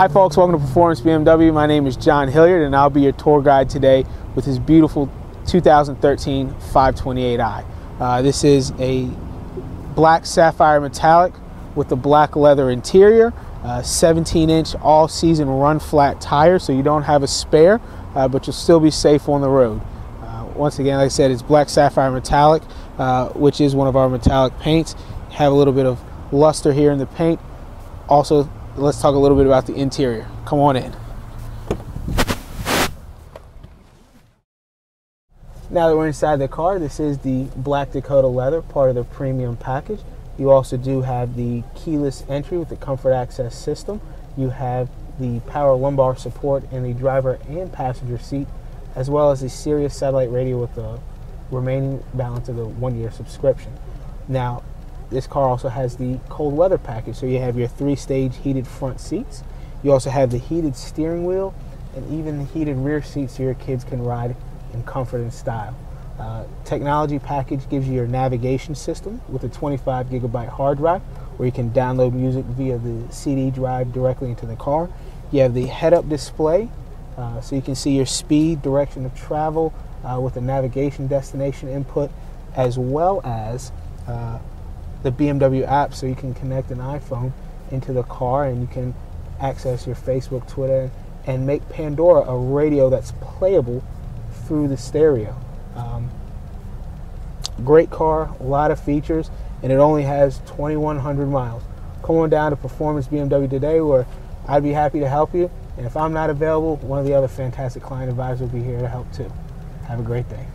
Hi, folks. Welcome to Performance BMW. My name is Jon Hillard, and I'll be your tour guide today with this beautiful 2013 528i. Uh, this is a black sapphire metallic with a black leather interior, uh, 17 inch all season run flat tire, so you don't have a spare, uh, but you'll still be safe on the road. Uh, once again, like I said, it's black sapphire metallic, uh, which is one of our metallic paints. Have a little bit of luster here in the paint. Also, let's talk a little bit about the interior. Come on in. Now that we're inside the car, this is the Black Dakota leather, part of the premium package. You also do have the keyless entry with the comfort access system. You have the power lumbar support in the driver and passenger seat, as well as the Sirius satellite radio with the remaining balance of the one year subscription. Now, this car also has the cold weather package. So you have your three stage heated front seats. You also have the heated steering wheel and even the heated rear seats so your kids can ride in comfort and style. Uh, technology package gives you your navigation system with a 25 gigabyte hard drive where you can download music via the CD drive directly into the car. You have the head up display uh, so you can see your speed, direction of travel uh, with the navigation destination input, as well as uh, the BMW app so you can connect an iPhone into the car and you can access your Facebook, Twitter, and make Pandora a radio that's playable through the stereo. Um, great car, a lot of features, and it only has 2,100 miles. Come on down to Performance BMW today where I'd be happy to help you. And if I'm not available, one of the other fantastic client advisors will be here to help too. Have a great day.